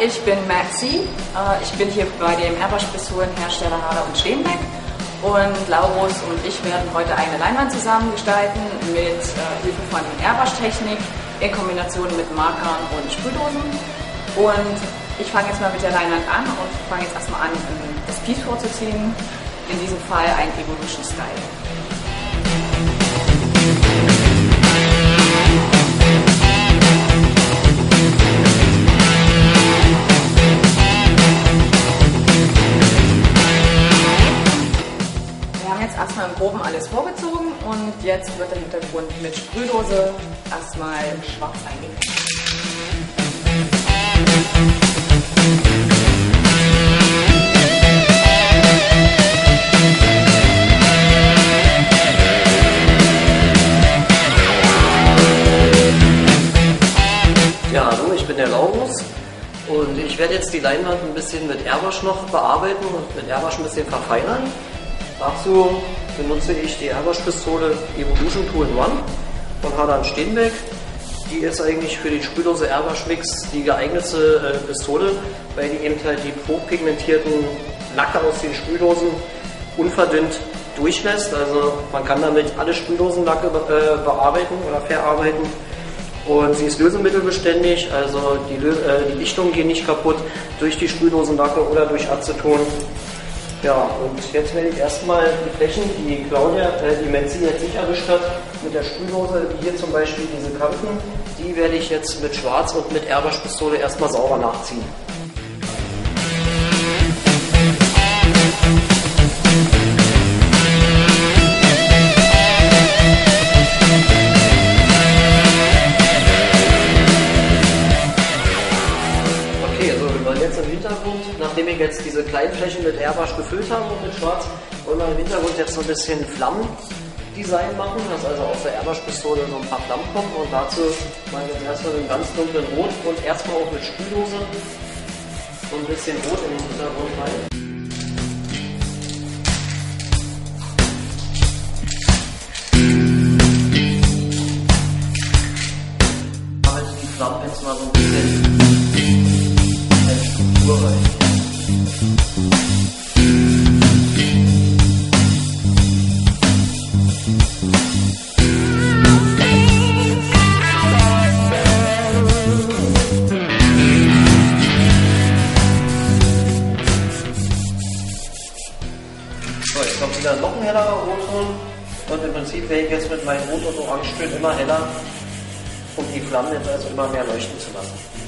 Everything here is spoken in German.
ich bin Maxi. Äh, ich bin hier bei dem Airbrush-Pistolenhersteller Hader und Steenbeck. Und Laurus und ich werden heute eine Leinwand zusammengestalten mit äh, Hilfe von Airbrush-Technik in Kombination mit Markern und Sprühdosen. Und ich fange jetzt mal mit der Leinwand an und fange jetzt erstmal an, das Piece vorzuziehen. In diesem Fall ein Evolution Style. Groben alles vorgezogen und jetzt wird der Hintergrund mit Sprühdose erstmal schwarz eingefärbt. Ja, hallo, ich bin der Laurus und ich werde jetzt die Leinwand ein bisschen mit Airbrush noch bearbeiten und mit Airbrush ein bisschen verfeinern. Dazu benutze ich die Airbrush-Pistole Evolution Tool in One von Harlan Steenbeck. Die ist eigentlich für die sprühlose Airbrush-Mix die geeignete äh, Pistole, weil die eben halt die propigmentierten Lacke aus den Sprühdosen unverdünnt durchlässt. Also man kann damit alle Sprühdosenlacke äh, bearbeiten oder verarbeiten. Und sie ist lösemittelbeständig, also die, äh, die Lichtungen gehen nicht kaputt durch die Sprühdosenlacke oder durch Aceton. Ja, und jetzt werde ich erstmal die Flächen, die Claudia, äh, die Metzi jetzt nicht erwischt hat, mit der Sprühdose, wie hier zum Beispiel diese Kanten, die werde ich jetzt mit Schwarz und mit Airbrush-Pistole erstmal sauber nachziehen. Jetzt diese kleinen Flächen mit Airbrush gefüllt habe und mit Schwarz, wollen wir im Hintergrund jetzt so ein bisschen Flammendesign machen, dass also aus der Airbrush-Pistole noch ein paar Flammen kommen und dazu mal jetzt erstmal einen ganz dunklen Rot und erstmal auch mit Sprühdose so ein bisschen Rot in den Hintergrund rein. jetzt mal so ein bisschen als Struktur rein. Und im Prinzip werde ich jetzt mit meinen Rot- und Orangetönen immer heller, um die Flammen jetzt also immer mehr leuchten zu lassen.